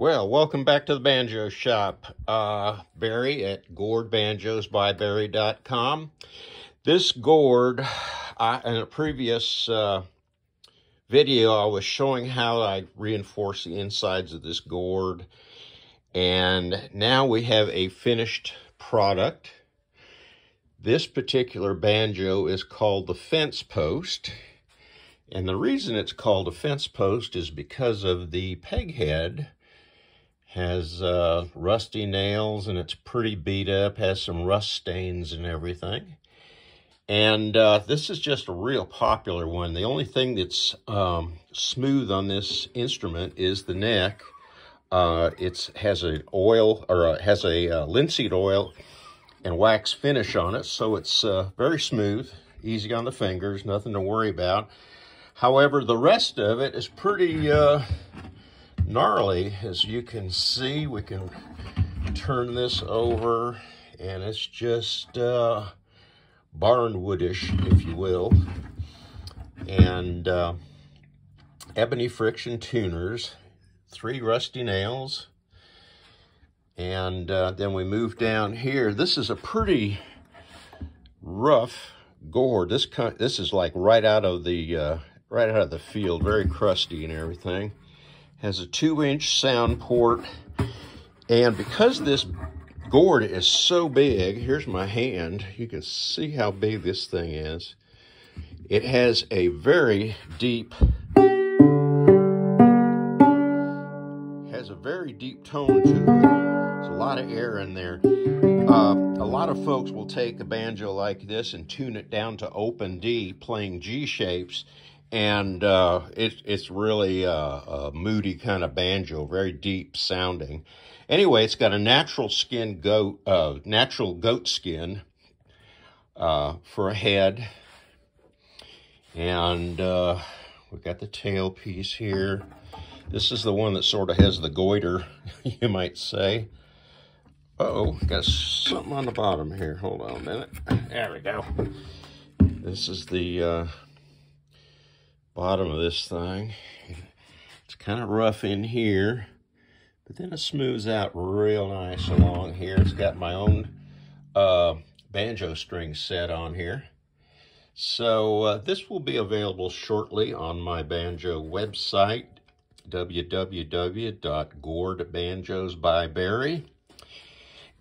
Well, welcome back to the Banjo Shop. Uh, Barry at gourdbanjosbybarry.com. This gourd, I, in a previous uh, video, I was showing how I reinforce the insides of this gourd. And now we have a finished product. This particular banjo is called the Fence Post. And the reason it's called a fence post is because of the peg head has uh, rusty nails and it's pretty beat up, has some rust stains and everything. And uh, this is just a real popular one. The only thing that's um, smooth on this instrument is the neck. Uh, it has an oil or uh, has a uh, linseed oil and wax finish on it, so it's uh, very smooth, easy on the fingers, nothing to worry about. However, the rest of it is pretty gnarly. As you can see, we can turn this over and it's just uh, barnwoodish, if you will. And uh, ebony friction tuners, three rusty nails. And uh, then we move down here. This is a pretty rough gourd. This, kind this is like right out of the uh, right out of the field, very crusty and everything. Has a two inch sound port. And because this gourd is so big, here's my hand, you can see how big this thing is. It has a very deep, has a very deep tone to it. There's a lot of air in there. Uh, a lot of folks will take a banjo like this and tune it down to open D, playing G shapes, and uh, it, it's really a, a, moody kind of banjo, very deep sounding. Anyway, it's got a natural skin goat, uh, natural goat skin uh, for a head, and uh, we've got the tail piece here. This is the one that sort of has the goiter, you might say. Uh oh got something on the bottom here. Hold on a minute. There we go. This is the uh, bottom of this thing. It's kind of rough in here, but then it smooths out real nice along here. It's got my own uh, banjo string set on here. So uh, this will be available shortly on my banjo website, www.gourdbanjosbybarry.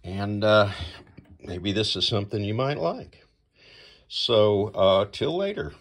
And uh, maybe this is something you might like. So, uh, till later.